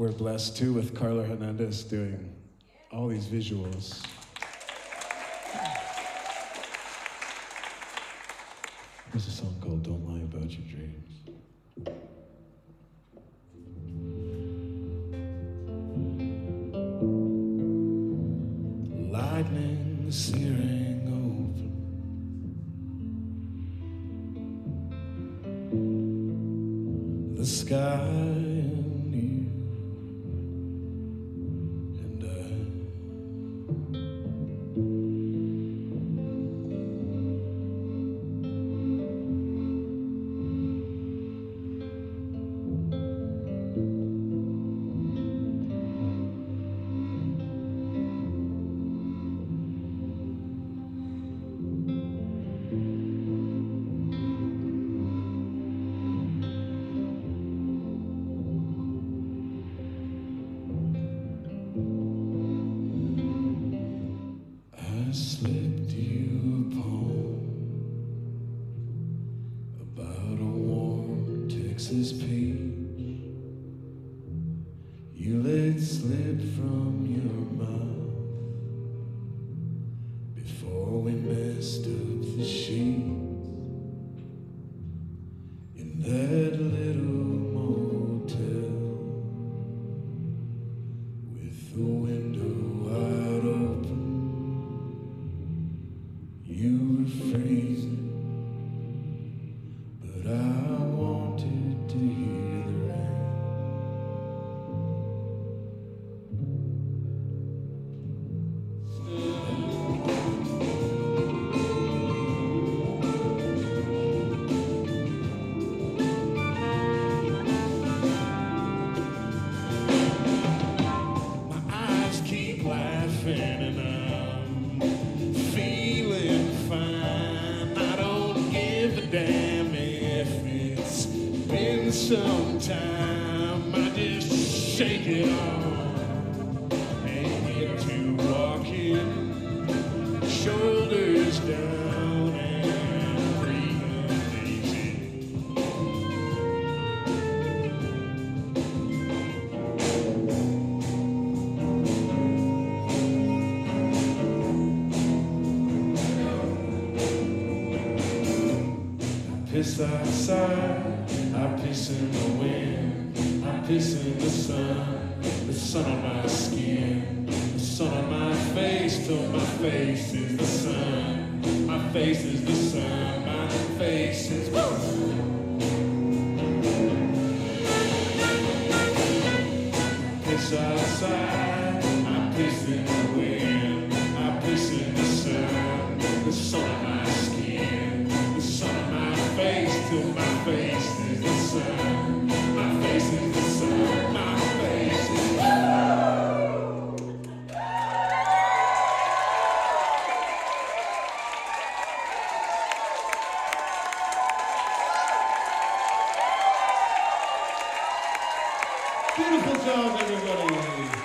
we're blessed too with Carla Hernandez doing all these visuals. There's a song called Don't Lie About Your Dreams. Lightning searing over the sky I slipped you a poem about a warm Texas peach. You let slip from your mouth been some time. I just shake it off and get to rocking, shoulders down and breathing easy. piss outside, I piss in the wind, I piss in the sun, the sun on my skin, the sun on my face, till my face is the sun, my face is the sun, my face is. Piss outside, I piss in the wind, I piss in the sun, the sun on my skin, the sun on my face, till my Beautiful job, everybody.